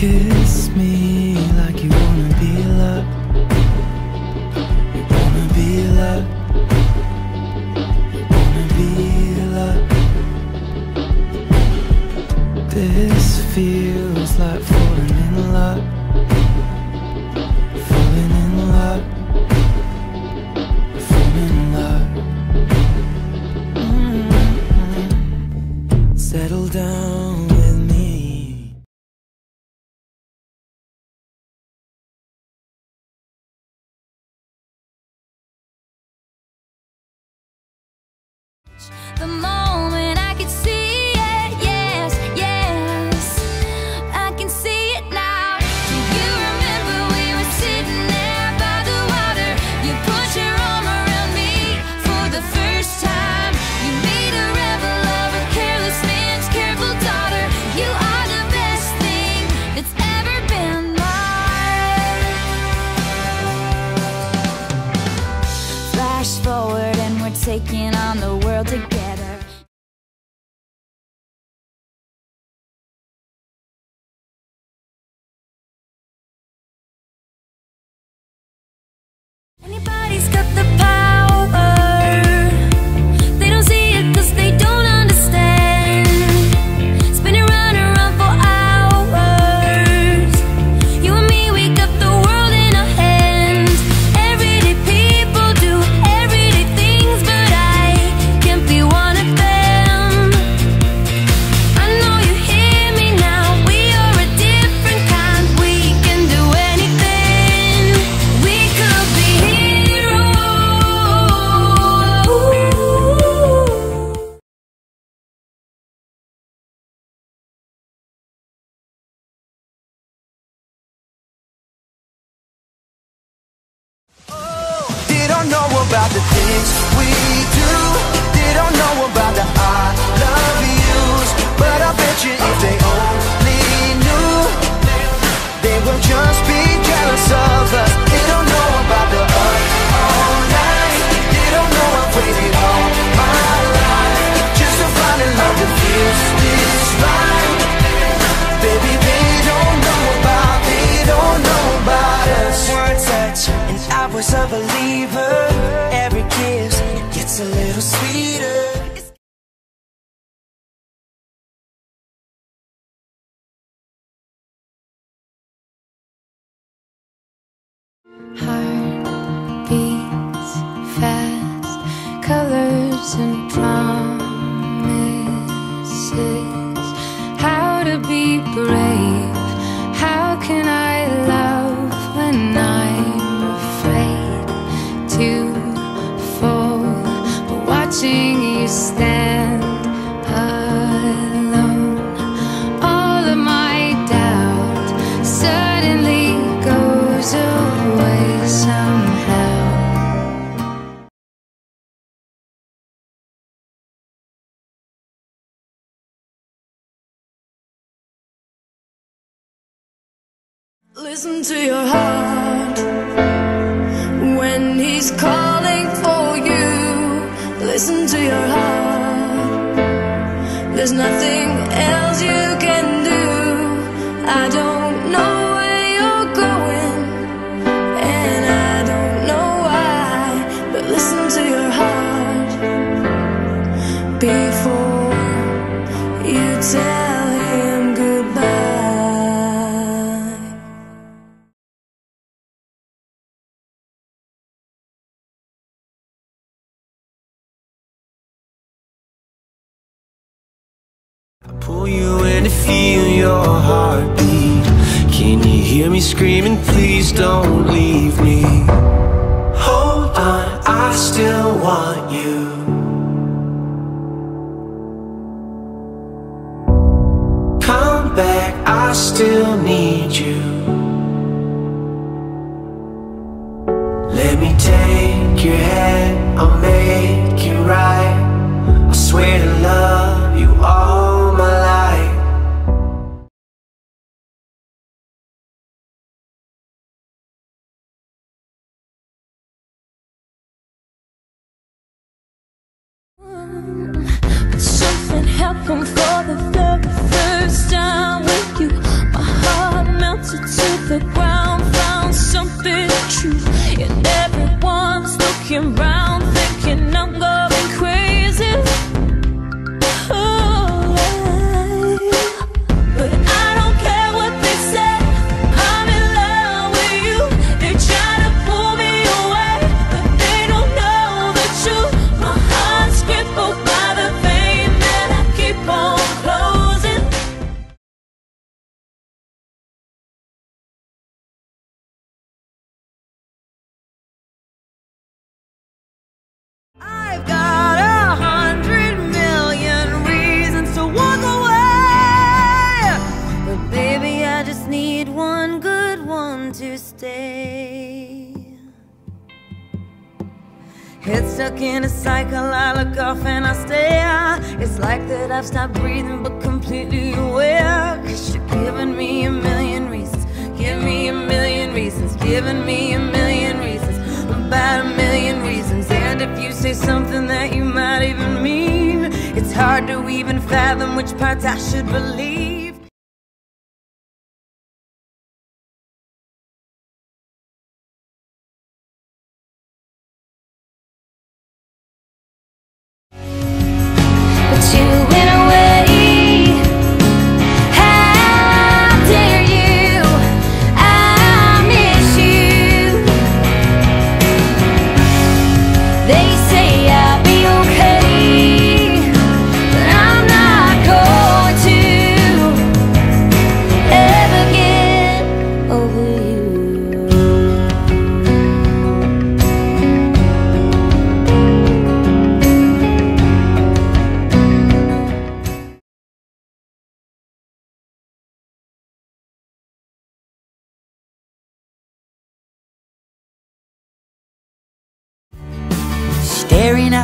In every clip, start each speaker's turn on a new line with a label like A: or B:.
A: kiss.
B: taking on the world again. a
C: believer. Every kiss gets a little sweeter.
D: Listen to your heart when he's calling for you. Listen to your heart. There's nothing else you can do. I don't.
C: screaming, please don't leave me. Hold on, I still want you. Come back, I still need you. Let me take your hand.
E: Head stuck in a cycle, I look off and I stare. It's like that I've stopped breathing but completely aware. Cause you're giving me a million reasons. Give me a million reasons. Giving me a million reasons. About a million reasons. And if you say something that you might even mean, it's hard to even fathom which parts I should believe.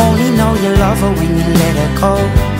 C: Only know you love her when you let her go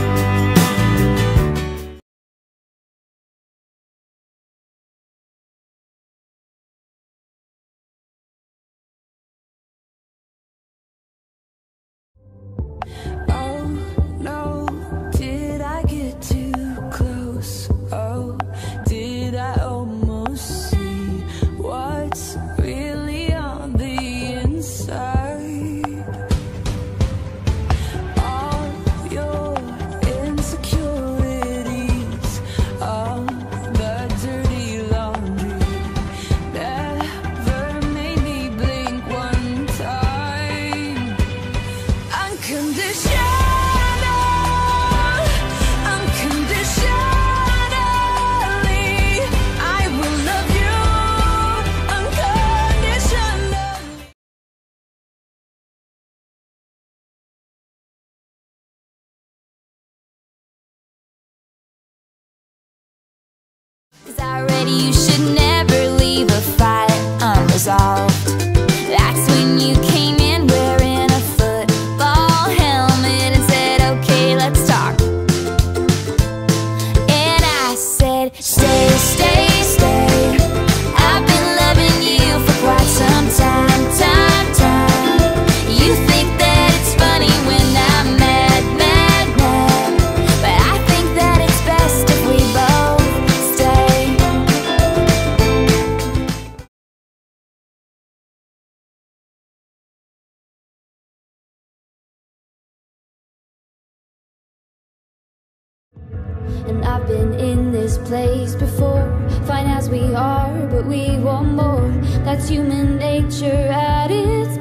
B: And I've been in this place before, fine as we are, but we want more. That's human nature at its